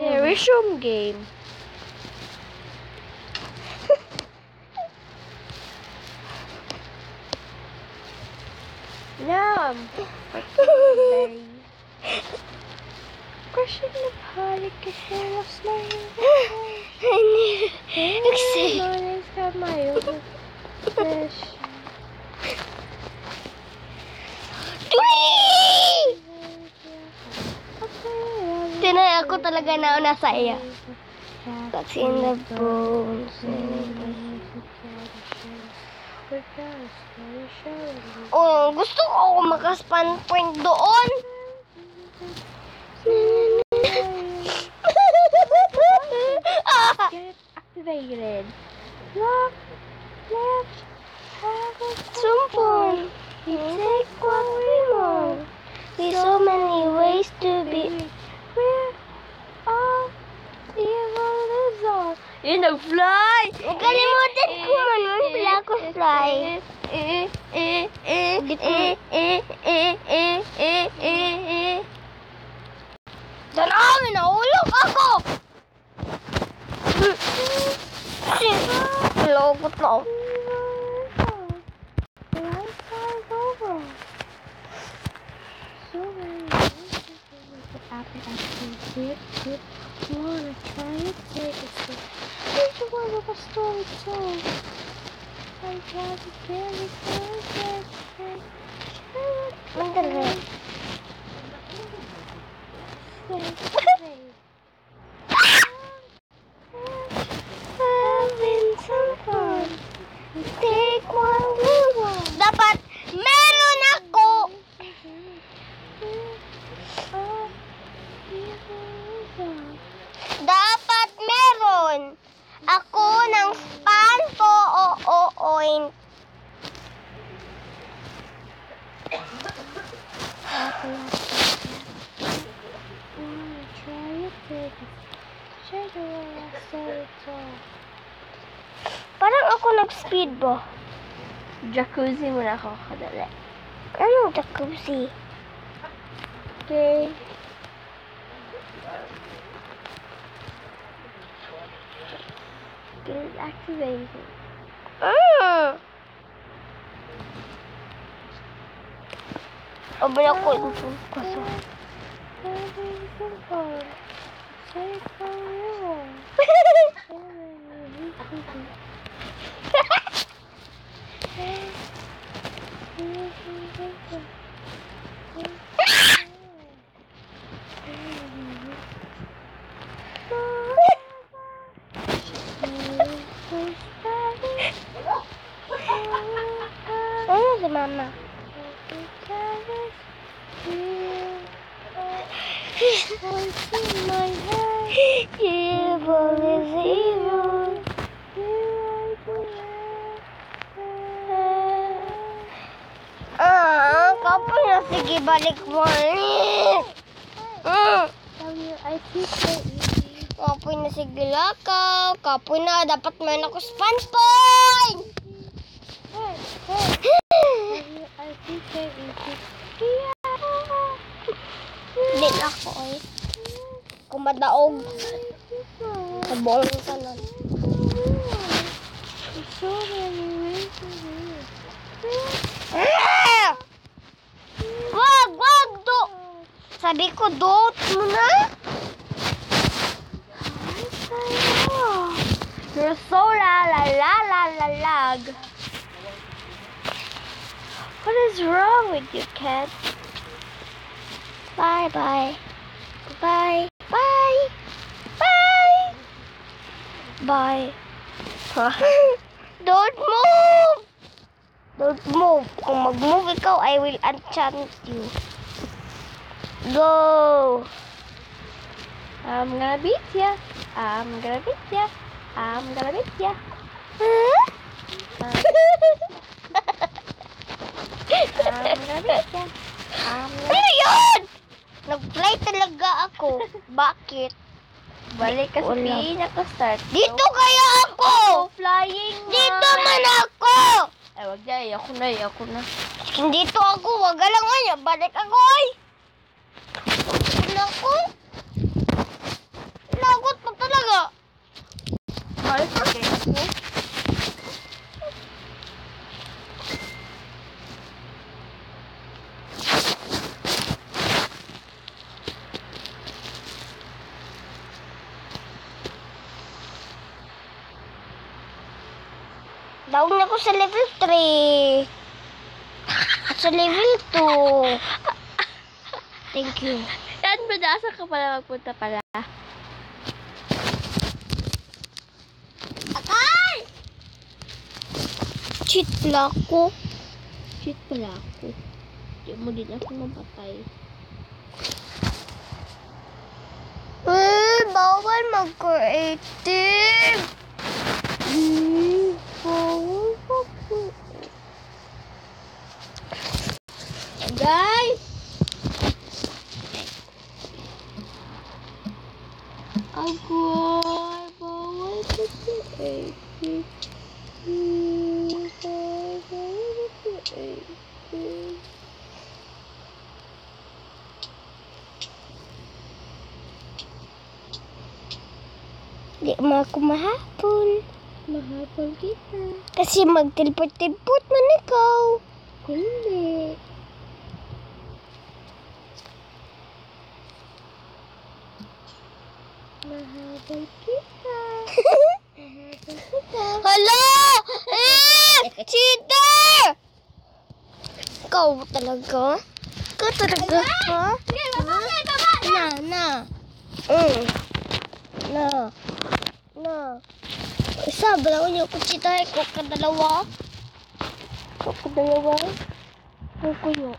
Yeah, resume hmm. game. Nam! Crushing the party, kissing the snake. I need. Excited. I'm my own fish. Talaga na nasa iya. That's in the bones. Oh, gusto ko makaspan point doon. Get activated. Lock, left, a sumpon. We take what we want. There's so many ways to Yun, nag-fly! Kalimutan ko, ano? Wala eh, eh, eh, ko fly. Diyan ako, naulog ako! Logot na ako. Here, you wanna try it? Take a sip. Here's one of a story song. I got a very good, good, good, good, good, good, good, all. Parang ako nag-speed ba? Jacuzzi muna ako kadali. Anong jacuzzi? Okay. Get activated. Mm. Abay ako yung kaso. What you mama Ah, kau punya segi balik balik. Hmm. Kau punya segi lakau, kau punya dapat main aku SpongeBob. Hey, hey. Hindi na ako eh. Kumadaog. Sa buong kanan. Ah! Wag, wag, do. Sabi ko, dot mo na. You're so la la la la la lag. What is wrong with you, cat? Bye, bye. Bye. Bye. Bye. Bye. Don't move. Don't move. Kung mag-move ikaw, I will enchant you. Go. I'm gonna beat ya. I'm gonna beat ya. I'm gonna beat ya. Huh? Ano yun? Nag-fly talaga ako. Bakit? Balik ka sa pinaka-start. Dito kaya ako. flying. Dito man ako. Ay, wag na. Ayoko na. Ayoko na. Dito ako. Wag lang nga. Balik ako ay. Wag na ako. Na ko sa level 3. At sa level 2. Thank you. Yan ba, nasa ka pala magpunta pala? Akay! Cheat pala ako. Shit pala ako. Di mo din ako mapatay. Eh, bawal mag-creative. Hmm, Di mo ako mahapon. Mahapon kita. Kasi magtilpot-tilpot man ikaw. Hindi. Mahabol kita. Mahabol kita. Hala! Cheater! Ikaw talaga? Ikaw talaga, ha? Na, na. Mm. Na. Na. Isa, bala ko niyo kutsita. Ikaw ka dalawa. Ikaw ka dalawa. Ikaw ko.